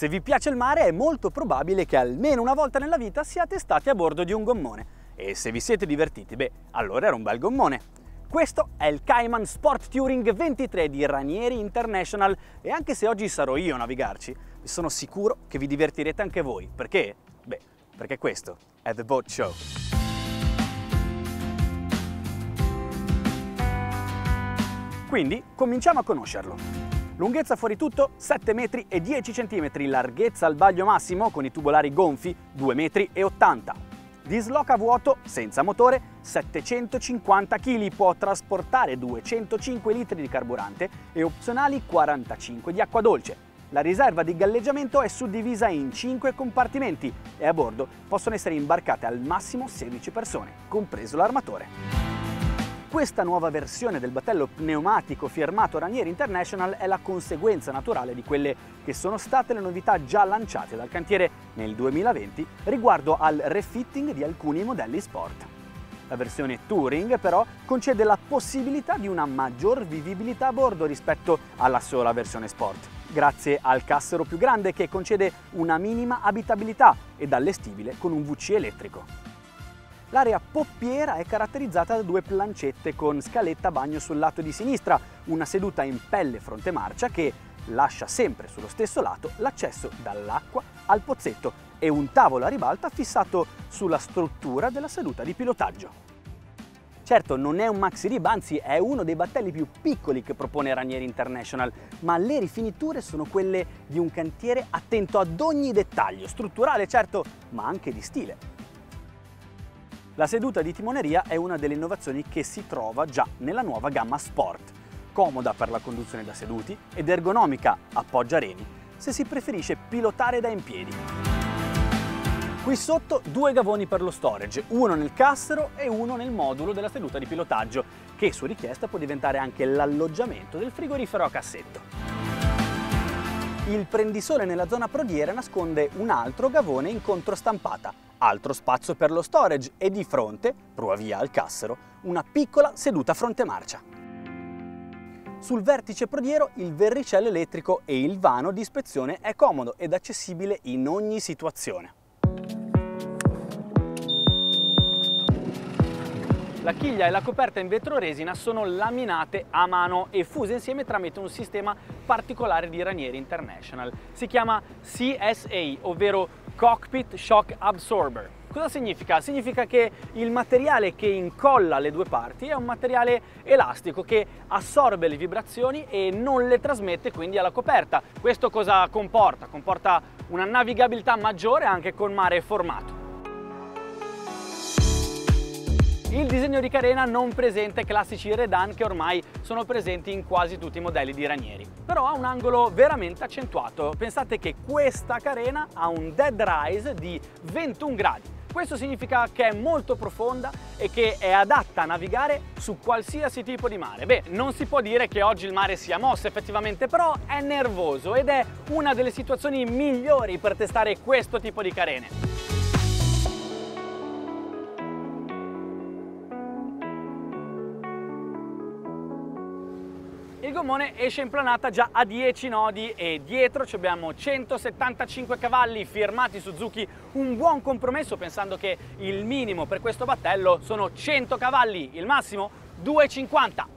Se vi piace il mare è molto probabile che almeno una volta nella vita siate stati a bordo di un gommone. E se vi siete divertiti, beh, allora era un bel gommone. Questo è il Cayman Sport Touring 23 di Ranieri International e anche se oggi sarò io a navigarci, sono sicuro che vi divertirete anche voi. Perché? Beh, perché questo è The Boat Show. Quindi cominciamo a conoscerlo. Lunghezza fuori tutto 7 metri e 10 cm, larghezza al baglio massimo con i tubolari gonfi 2 metri e 80. Disloca vuoto senza motore 750 kg, può trasportare 205 litri di carburante e opzionali 45 di acqua dolce. La riserva di galleggiamento è suddivisa in 5 compartimenti e a bordo possono essere imbarcate al massimo 16 persone, compreso l'armatore. Questa nuova versione del battello pneumatico firmato Ranieri International è la conseguenza naturale di quelle che sono state le novità già lanciate dal cantiere nel 2020 riguardo al refitting di alcuni modelli sport. La versione Touring però concede la possibilità di una maggior vivibilità a bordo rispetto alla sola versione Sport, grazie al cassero più grande che concede una minima abitabilità ed allestibile con un VC elettrico. L'area poppiera è caratterizzata da due plancette con scaletta bagno sul lato di sinistra, una seduta in pelle fronte marcia che lascia sempre sullo stesso lato l'accesso dall'acqua al pozzetto e un tavolo a ribalta fissato sulla struttura della seduta di pilotaggio. Certo, non è un maxi rib, anzi è uno dei battelli più piccoli che propone Ranieri International, ma le rifiniture sono quelle di un cantiere attento ad ogni dettaglio, strutturale certo, ma anche di stile. La seduta di timoneria è una delle innovazioni che si trova già nella nuova gamma Sport, comoda per la conduzione da seduti ed ergonomica appoggia reni se si preferisce pilotare da in piedi. Qui sotto due gavoni per lo storage, uno nel cassero e uno nel modulo della seduta di pilotaggio, che su richiesta può diventare anche l'alloggiamento del frigorifero a cassetto. Il prendisole nella zona prodiera nasconde un altro gavone in controstampata, altro spazio per lo storage e di fronte, prua via al cassero, una piccola seduta fronte marcia. Sul vertice prodiero il verricello elettrico e il vano di ispezione è comodo ed accessibile in ogni situazione. La chiglia e la coperta in vetro resina sono laminate a mano e fuse insieme tramite un sistema particolare di Ranieri International. Si chiama CSA, ovvero Cockpit Shock Absorber. Cosa significa? Significa che il materiale che incolla le due parti è un materiale elastico che assorbe le vibrazioni e non le trasmette quindi alla coperta. Questo cosa comporta? Comporta una navigabilità maggiore anche con mare formato. Il disegno di carena non presenta i classici redan che ormai sono presenti in quasi tutti i modelli di Ranieri, però ha un angolo veramente accentuato. Pensate che questa carena ha un dead rise di 21 gradi. Questo significa che è molto profonda e che è adatta a navigare su qualsiasi tipo di mare. Beh, non si può dire che oggi il mare sia mosso effettivamente, però è nervoso ed è una delle situazioni migliori per testare questo tipo di carene. Il gommone esce in planata già a 10 nodi e dietro abbiamo 175 cavalli firmati Suzuki, un buon compromesso pensando che il minimo per questo battello sono 100 cavalli, il massimo 250.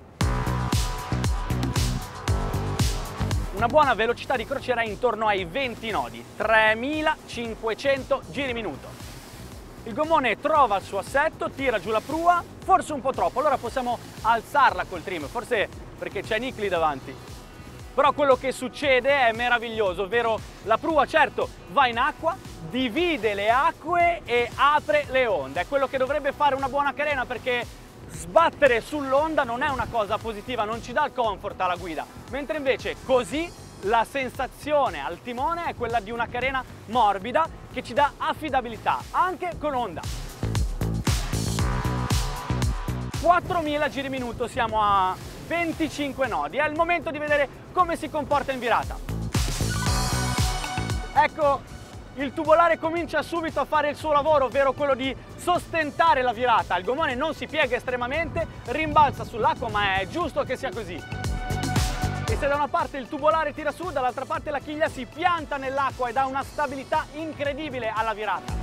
Una buona velocità di crociera intorno ai 20 nodi, 3500 giri minuto. Il gommone trova il suo assetto, tira giù la prua, forse un po' troppo, allora possiamo alzarla col trim, forse perché c'è Nick lì davanti. Però quello che succede è meraviglioso, ovvero la prua certo va in acqua, divide le acque e apre le onde. È quello che dovrebbe fare una buona carena perché sbattere sull'onda non è una cosa positiva, non ci dà il comfort alla guida. Mentre invece così la sensazione al timone è quella di una carena morbida che ci dà affidabilità anche con onda. 4000 giri minuto, siamo a 25 nodi. È il momento di vedere come si comporta in virata. Ecco, il tubolare comincia subito a fare il suo lavoro, ovvero quello di sostentare la virata. Il gommone non si piega estremamente, rimbalza sull'acqua, ma è giusto che sia così. E se da una parte il tubolare tira su, dall'altra parte la chiglia si pianta nell'acqua e dà una stabilità incredibile alla virata.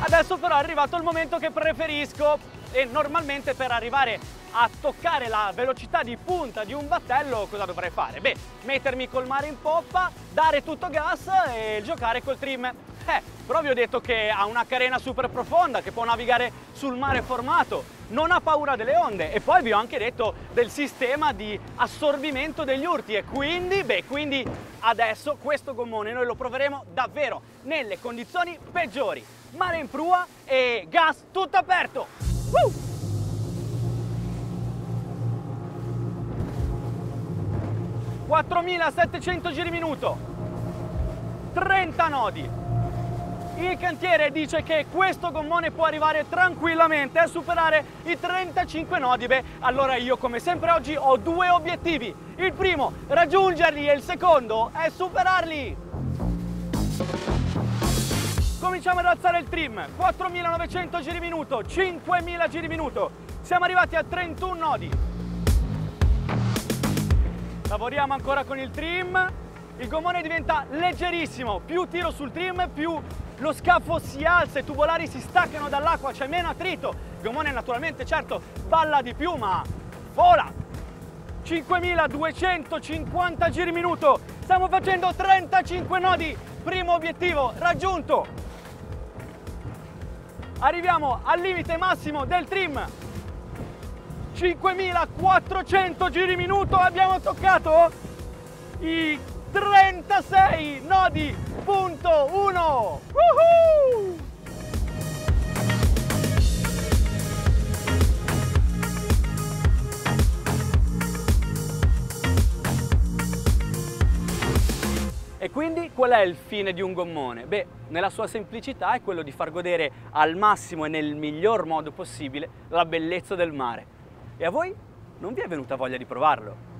Adesso però è arrivato il momento che preferisco e normalmente per arrivare a toccare la velocità di punta di un battello cosa dovrei fare? Beh, mettermi col mare in poppa, dare tutto gas e giocare col trim. Eh, però vi ho detto che ha una carena super profonda che può navigare sul mare formato, non ha paura delle onde e poi vi ho anche detto del sistema di assorbimento degli urti e quindi, beh, quindi adesso questo gommone noi lo proveremo davvero nelle condizioni peggiori. Mare in prua e gas tutto aperto! Woo! 4700 giri minuto. 30 nodi. Il cantiere dice che questo gommone può arrivare tranquillamente a superare i 35 nodi. Beh allora io come sempre oggi ho due obiettivi. Il primo raggiungerli e il secondo è superarli cominciamo ad alzare il trim. 4900 giri minuto 5000 giri minuto. Siamo arrivati a 31 nodi. Lavoriamo ancora con il trim. Il gommone diventa leggerissimo. Più tiro sul trim più lo scafo si alza i tubolari si staccano dall'acqua c'è meno attrito. Il gommone naturalmente certo balla di più ma vola. 5250 giri minuto. Stiamo facendo 35 nodi. Primo obiettivo raggiunto arriviamo al limite massimo del trim 5400 giri minuto abbiamo toccato i 36 nodi punto 1 Woohoo! E quindi qual è il fine di un gommone? Beh, nella sua semplicità è quello di far godere al massimo e nel miglior modo possibile la bellezza del mare. E a voi non vi è venuta voglia di provarlo?